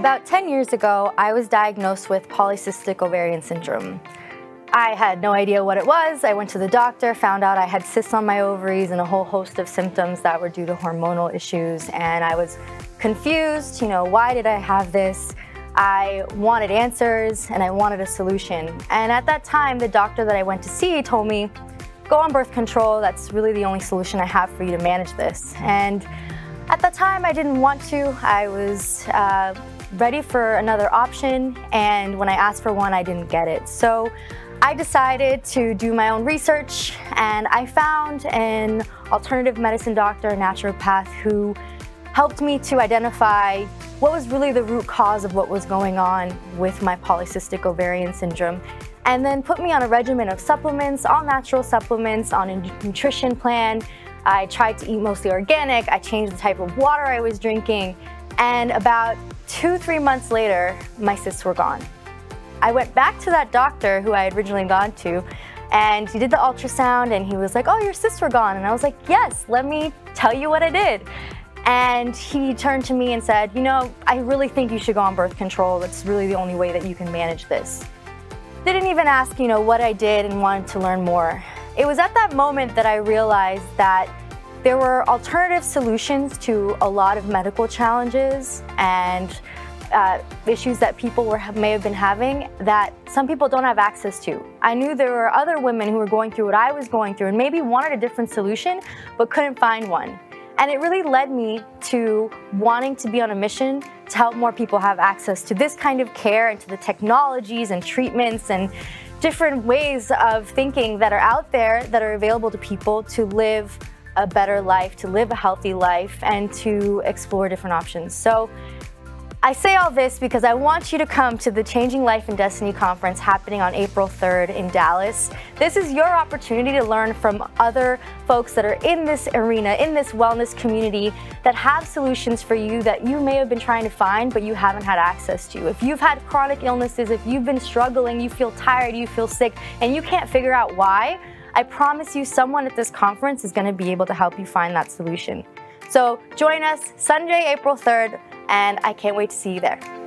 About 10 years ago, I was diagnosed with polycystic ovarian syndrome. I had no idea what it was. I went to the doctor, found out I had cysts on my ovaries and a whole host of symptoms that were due to hormonal issues, and I was confused, you know, why did I have this? I wanted answers and I wanted a solution. And at that time, the doctor that I went to see told me, go on birth control, that's really the only solution I have for you to manage this. And at the time, I didn't want to. I was uh, ready for another option, and when I asked for one, I didn't get it. So I decided to do my own research, and I found an alternative medicine doctor, a naturopath, who helped me to identify what was really the root cause of what was going on with my polycystic ovarian syndrome and then put me on a regimen of supplements, all natural supplements, on a nutrition plan, I tried to eat mostly organic. I changed the type of water I was drinking. And about two, three months later, my cysts were gone. I went back to that doctor who I had originally gone to and he did the ultrasound and he was like, oh, your cysts were gone. And I was like, yes, let me tell you what I did. And he turned to me and said, you know, I really think you should go on birth control. That's really the only way that you can manage this. Didn't even ask, you know, what I did and wanted to learn more. It was at that moment that I realized that there were alternative solutions to a lot of medical challenges and uh, issues that people were, may have been having that some people don't have access to. I knew there were other women who were going through what I was going through and maybe wanted a different solution but couldn't find one. And it really led me to wanting to be on a mission to help more people have access to this kind of care and to the technologies and treatments and different ways of thinking that are out there that are available to people to live a better life, to live a healthy life, and to explore different options. So I say all this because I want you to come to the Changing Life and Destiny conference happening on April 3rd in Dallas. This is your opportunity to learn from other folks that are in this arena, in this wellness community, that have solutions for you that you may have been trying to find but you haven't had access to. If you've had chronic illnesses, if you've been struggling, you feel tired, you feel sick, and you can't figure out why, I promise you someone at this conference is going to be able to help you find that solution. So join us Sunday, April 3rd and I can't wait to see you there.